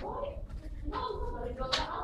Whoa. No, let it go down.